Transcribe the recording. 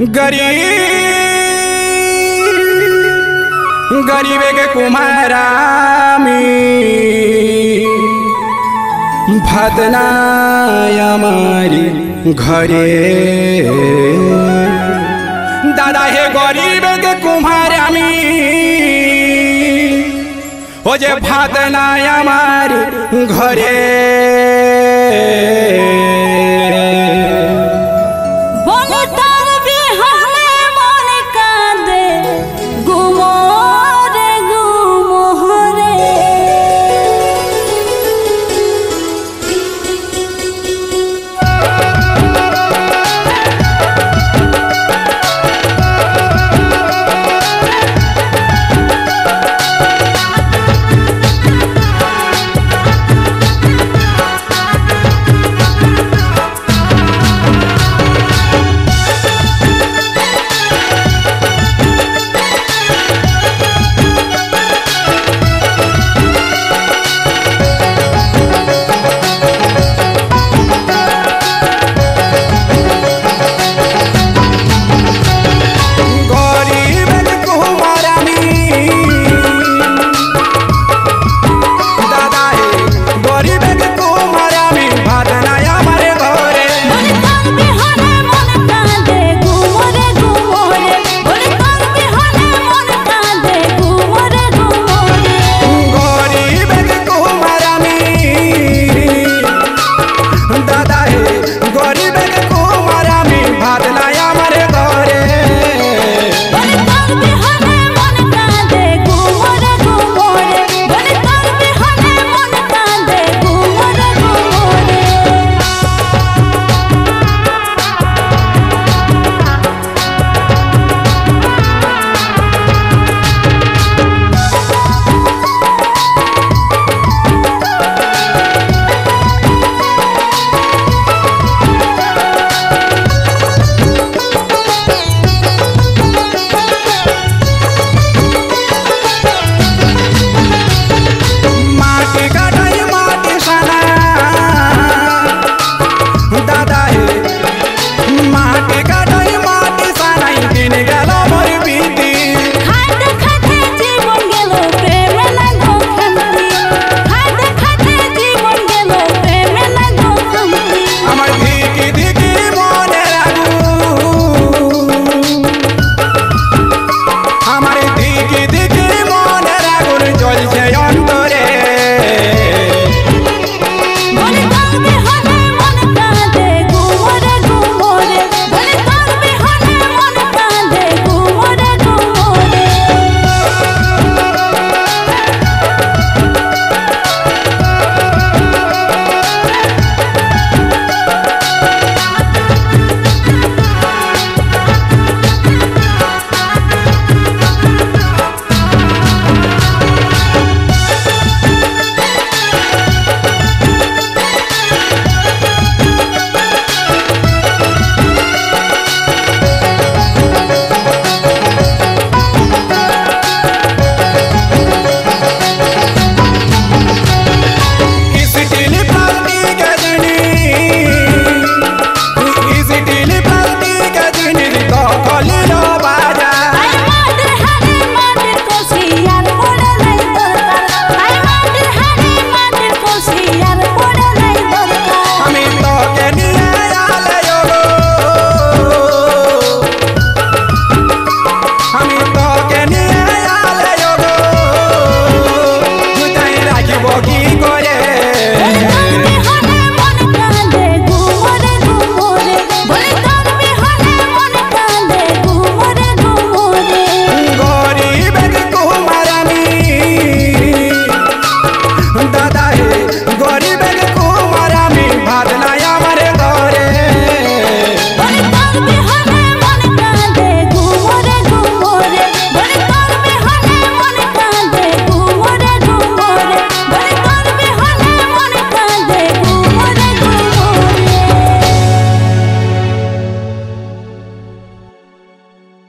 गरीब गरीब के कुमारामी भदनायामारी घरे। दादा हे गरीब के कुमारामी ओ जे भदनायामारी घरे।